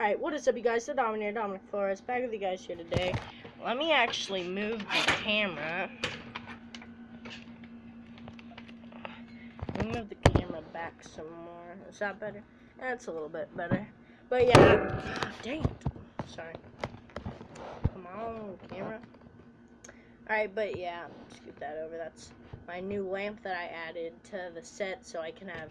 Alright, what is up you guys? The Dominator, Dominic Flores, back with you guys here today. Let me actually move the camera. Let me move the camera back some more. Is that better? That's a little bit better. But yeah, dang it. Sorry. Come on, camera. Alright, but yeah, scoot that over. That's my new lamp that I added to the set so I can have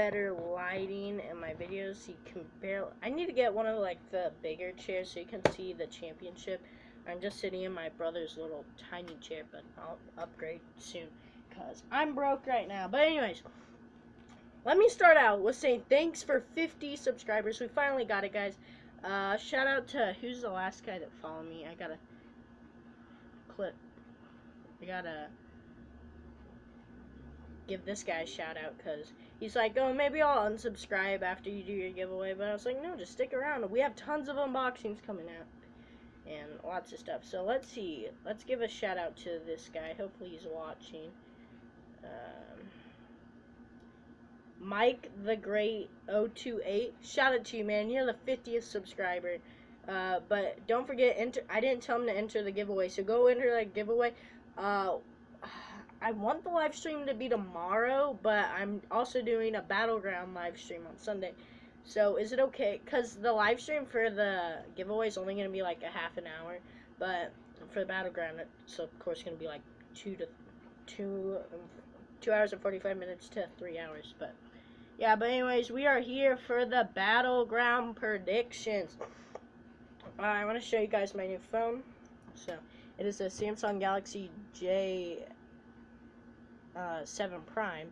better lighting in my videos you can barely I need to get one of like the bigger chairs so you can see the championship. I'm just sitting in my brother's little tiny chair but I'll upgrade soon because I'm broke right now. But anyways let me start out with saying thanks for 50 subscribers. We finally got it guys. Uh, shout out to who's the last guy that followed me? I gotta clip. I gotta give this guy a shout out because he's like, oh, maybe I'll unsubscribe after you do your giveaway. But I was like, no, just stick around. We have tons of unboxings coming out and lots of stuff. So let's see. Let's give a shout out to this guy. Hopefully he's watching. Um, Mike the Great 028. Shout out to you, man. You're the 50th subscriber. Uh, but don't forget, enter. I didn't tell him to enter the giveaway, so go enter that giveaway. Uh, I want the live stream to be tomorrow, but I'm also doing a battleground live stream on Sunday. So is it okay? Cause the live stream for the giveaway is only gonna be like a half an hour, but for the battleground, it's of course gonna be like two to two two hours and forty five minutes to three hours. But yeah, but anyways, we are here for the battleground predictions. I want to show you guys my new phone. So it is a Samsung Galaxy J uh, 7 Prime.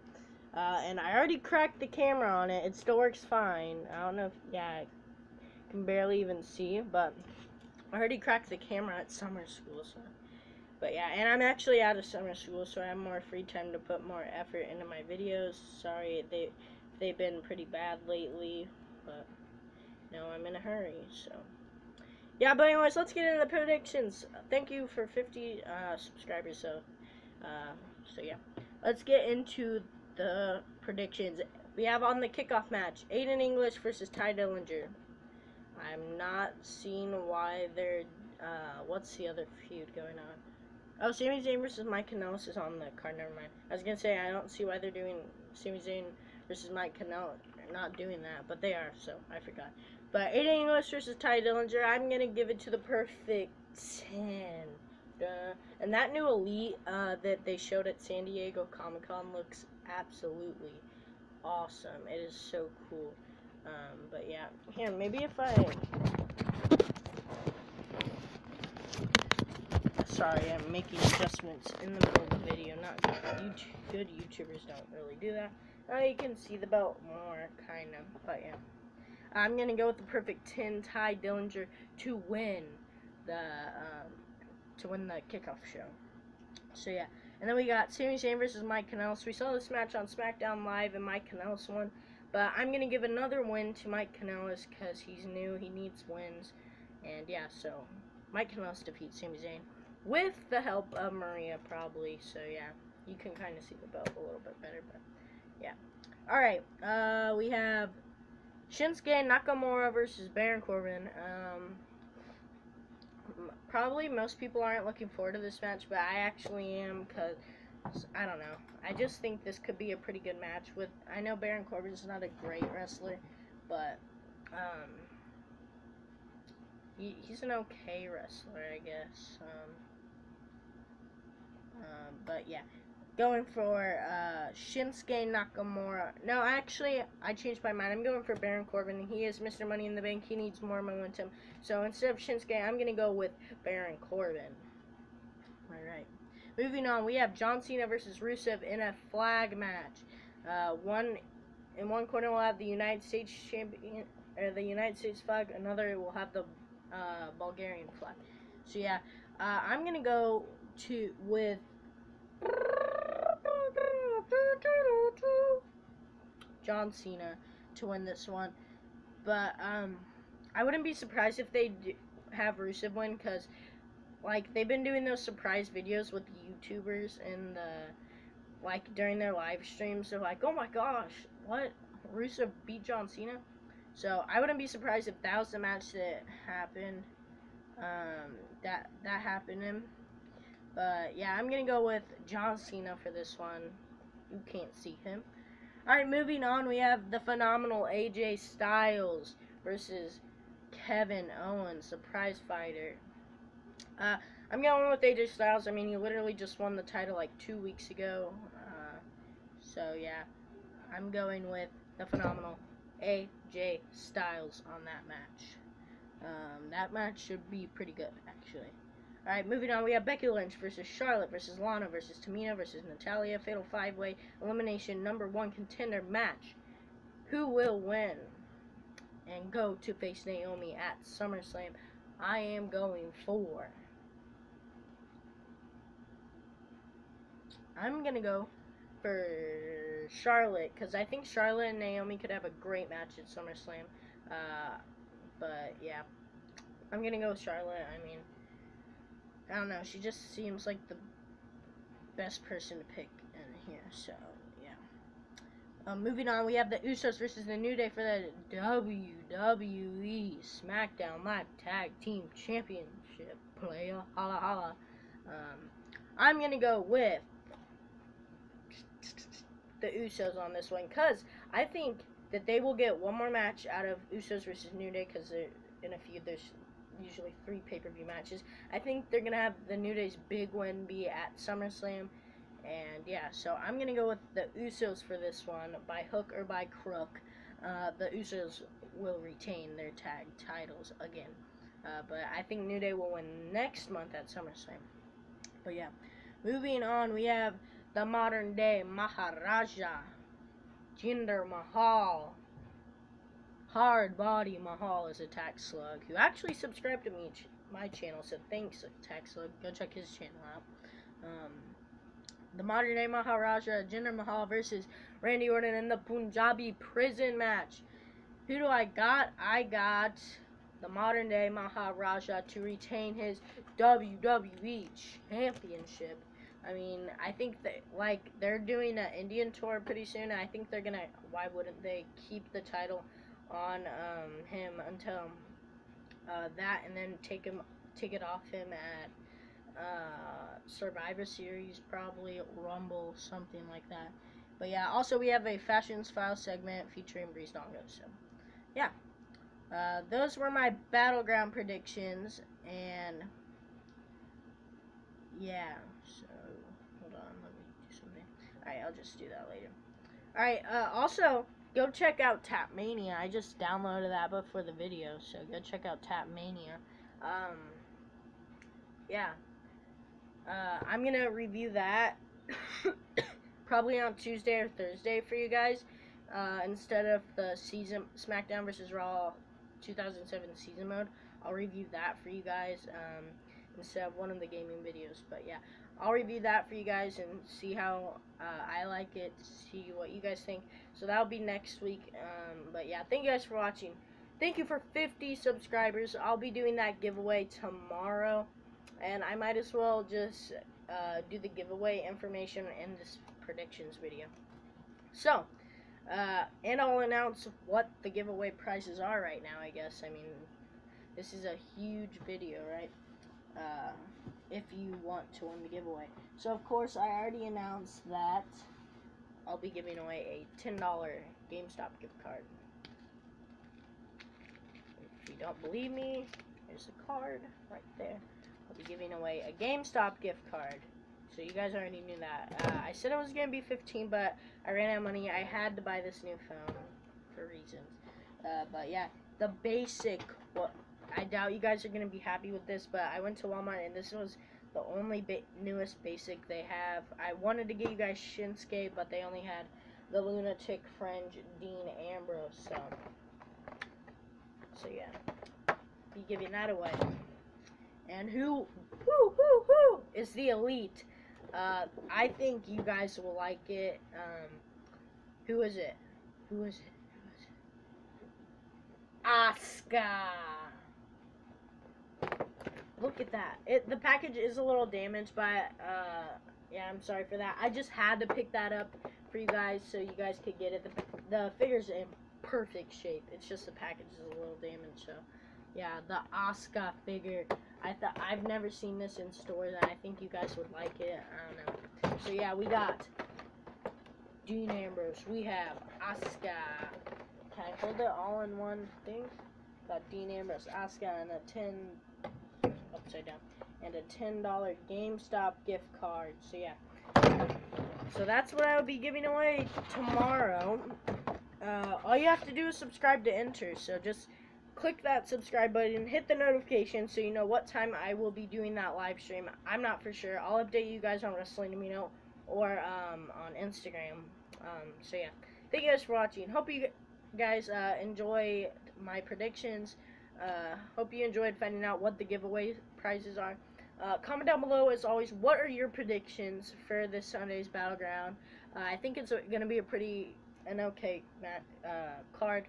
Uh, and I already cracked the camera on it. It still works fine. I don't know if, yeah, I can barely even see, but I already cracked the camera at summer school, so. But yeah, and I'm actually out of summer school, so I have more free time to put more effort into my videos. Sorry, they, they've been pretty bad lately, but no, I'm in a hurry, so. Yeah, but anyways, let's get into the predictions. Thank you for 50 uh, subscribers, so, uh, so yeah let's get into the predictions. We have on the kickoff match, Aiden English versus Tye Dillinger. I'm not seeing why they're, uh, what's the other feud going on? Oh, Sami Zayn versus Mike Kanellis is on the card, never mind. I was gonna say, I don't see why they're doing Sami Zayn versus Mike Kanellis. They're not doing that, but they are, so I forgot. But Aiden English versus Tye Dillinger, I'm gonna give it to the perfect 10. Uh, and that new Elite uh, that they showed at San Diego Comic Con looks absolutely awesome. It is so cool. Um, but yeah, here, maybe if I... Sorry, I'm making adjustments in the middle of the video. Not good. YouTube, good YouTubers don't really do that. Now you can see the belt more, kind of. But yeah. I'm going to go with the perfect 10 Tye Dillinger to win the... Um, to win the kickoff show. So yeah, and then we got Sami Zayn versus Mike Kanellis. We saw this match on SmackDown Live, and Mike Kanellis won. But I'm gonna give another win to Mike Kanellis because he's new. He needs wins, and yeah, so Mike Kanellis defeats Sami Zayn with the help of Maria probably. So yeah, you can kind of see the belt a little bit better, but yeah. All right, uh, we have Shinsuke Nakamura versus Baron Corbin. Um, probably most people aren't looking forward to this match, but I actually am because I don't know. I just think this could be a pretty good match. With I know Baron Corbin's not a great wrestler, but um, he, he's an okay wrestler, I guess. Um, uh, but yeah, going for uh, Shinsuke Nakamura. No, actually, I changed my mind. I'm going for Baron Corbin. He is Mr. Money in the Bank. He needs more momentum. So instead of Shinsuke, I'm going to go with Baron Corbin. Alright. Moving on, we have John Cena versus Rusev in a flag match. Uh, one in one corner will have the United States champion, or the United States flag. Another will have the uh, Bulgarian flag. So yeah, uh, I'm gonna go to with John Cena to win this one. But um, I wouldn't be surprised if they have Rusev win because like they've been doing those surprise videos with YouTubers and the like during their live streams. They're like, oh my gosh, what Rusev beat John Cena. So I wouldn't be surprised if that was the match that happened. Um, that that happened in. But yeah, I'm gonna go with John Cena for this one. You can't see him. Alright, moving on, we have the phenomenal AJ Styles versus Kevin Owens, surprise fighter. Uh, I'm going with AJ Styles. I mean, he literally just won the title like two weeks ago. Uh, so yeah, I'm going with the phenomenal AJ Styles on that match. Um, that match should be pretty good, actually. Alright, moving on, we have Becky Lynch versus Charlotte versus Lana versus Tamina versus Natalya. Fatal 5-way elimination number one contender match. Who will win and go to face Naomi at SummerSlam? I am going for... I'm going to go for Charlotte because I think Charlotte and Naomi could have a great match at SummerSlam. Uh, but, yeah. I'm going to go with Charlotte. I mean... I don't know. She just seems like the best person to pick in here. So yeah. Um, moving on, we have the Usos versus the New Day for the WWE SmackDown Live Tag Team Championship. Playa, holla holla. Um, I'm gonna go with the Usos on this one because I think that they will get one more match out of Usos versus New Day because in a few. There's usually three pay-per-view matches. I think they're gonna have the New Day's big win be at SummerSlam, and yeah, so I'm gonna go with the Usos for this one by hook or by crook. Uh, the Usos will retain their tag titles again, uh, but I think New Day will win next month at SummerSlam. But yeah, moving on, we have the modern day Maharaja, Jinder Mahal Hard Body Mahal is Attack Slug, who actually subscribed to me my channel, so thanks Attack Slug. Go check his channel out. Um, the modern day Maharaja, Jinder Mahal versus Randy Orton in the Punjabi prison match. Who do I got? I got the modern day Maharaja to retain his WWE Championship. I mean, I think that like they're doing an Indian tour pretty soon. I think they're gonna. Why wouldn't they keep the title on um, him until uh, that, and then take him take it off him at uh, Survivor Series, probably Rumble, something like that. But yeah, also we have a Fashion Files segment featuring Breezango. So yeah, uh, those were my battleground predictions, and yeah. So hold on, let me do something. All right, I'll just do that later. All right. Uh, also go check out Tap Mania. I just downloaded that before the video, so go check out Tap Mania. Um, yeah. Uh, I'm gonna review that probably on Tuesday or Thursday for you guys uh, instead of the season SmackDown versus Raw 2007 season mode. I'll review that for you guys um, instead of one of the gaming videos. But yeah, I'll review that for you guys and see how uh, I like it, see what you guys think. So that'll be next week. Um, but yeah, thank you guys for watching. Thank you for 50 subscribers. I'll be doing that giveaway tomorrow. And I might as well just uh, do the giveaway information in this predictions video. So, uh, and I'll announce what the giveaway prizes are right now, I guess. I mean, this is a huge video, right? If you want to win the giveaway. So, of course, I already announced that I'll be giving away a $10 GameStop gift card. If you don't believe me, there's the card right there. I'll be giving away a GameStop gift card. So you guys already knew that. Uh, I said it was going to be 15 but I ran out of money. I had to buy this new phone for reasons. Uh, but yeah, the basic, well, I doubt you guys are going to be happy with this, but I went to Walmart and this was the only ba newest basic they have. I wanted to get you guys Shinsuke, but they only had the lunatic friend Dean Ambrose. So, so yeah, be giving that away. And who, who, who, who is the elite? Uh, I think you guys will like it. Um, who is it? Who is it? Who is it? Asuka look at that. It the package is a little damaged, but uh, yeah, I'm sorry for that. I just had to pick that up for you guys so you guys could get it. The the figure's in perfect shape. It's just the package is a little damaged. So, yeah, the Asuka figure. I thought I've never seen this in stores, and I think you guys would like it. I don't know. So yeah, we got Dean Ambrose. We have Asuka. Can I hold it all in one thing? Got Dean Ambrose, Asuka, and a ten upside down, and a ten dollar GameStop gift card. So yeah. So that's what I'll be giving away tomorrow. Uh, all you have to do is subscribe to enter. So just click that subscribe button, hit the notification so you know what time I will be doing that live stream. I'm not for sure. I'll update you guys on Wrestling Amino or um, on Instagram. Um, so yeah, thank you guys for watching. Hope you guys uh, enjoy my predictions. Uh, hope you enjoyed finding out what the giveaway prizes are. Uh, comment down below, as always, what are your predictions for this Sunday's Battleground? Uh, I think it's going to be a pretty an okay uh, card.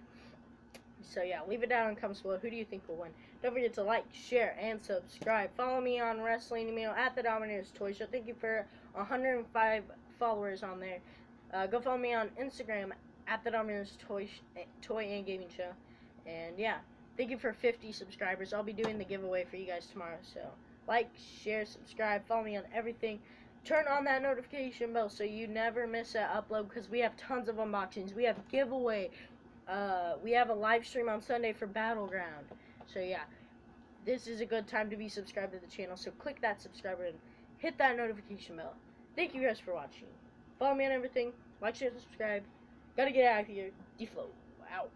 So yeah, leave it down in the comments below. Who do you think will win? Don't forget to like, share, and subscribe. Follow me on Wrestling Amino at the Dominators Toy Show. Thank you for 105 followers on there. Uh, go follow me on Instagram at the Dominators Toy, Toy and Gaming Show. And yeah, thank you for 50 subscribers. I'll be doing the giveaway for you guys tomorrow. So like, share, subscribe, follow me on everything. Turn on that notification bell so you never miss an upload because we have tons of unboxings. We have giveaway. Uh, we have a live stream on Sunday for Battleground. So yeah, this is a good time to be subscribed to the channel. So click that subscribe button, hit that notification bell. Thank you guys for watching. Follow me on everything. Like, share, subscribe. Gotta get out of here. Deflow. Out.